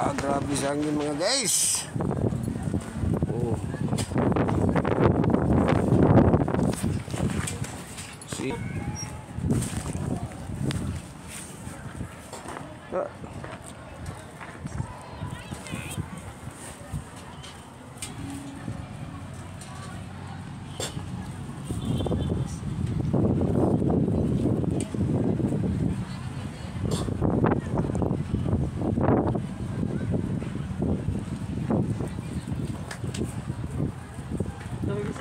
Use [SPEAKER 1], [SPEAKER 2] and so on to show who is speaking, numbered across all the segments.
[SPEAKER 1] Ah, grabe sa hangin mga guys. Oh. Si. Ah.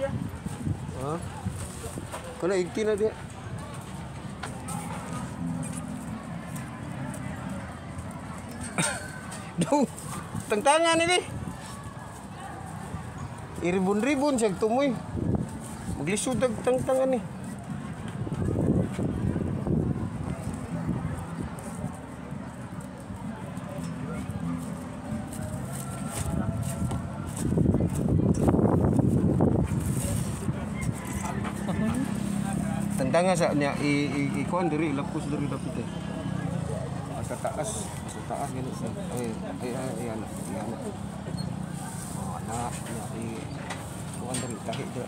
[SPEAKER 1] Ha? Kana igti na dia. Daw, tangtangan ni Iribun-ribun siya tumoy. Maglisod ang tangtangan ni. Tangtangan tentang asaknya i i i kon dari lepus dari tapi teh asa taas asa taas gini sih eh, eh eh eh anak eh anak. Oh anak ya i kon dari tahi
[SPEAKER 2] itu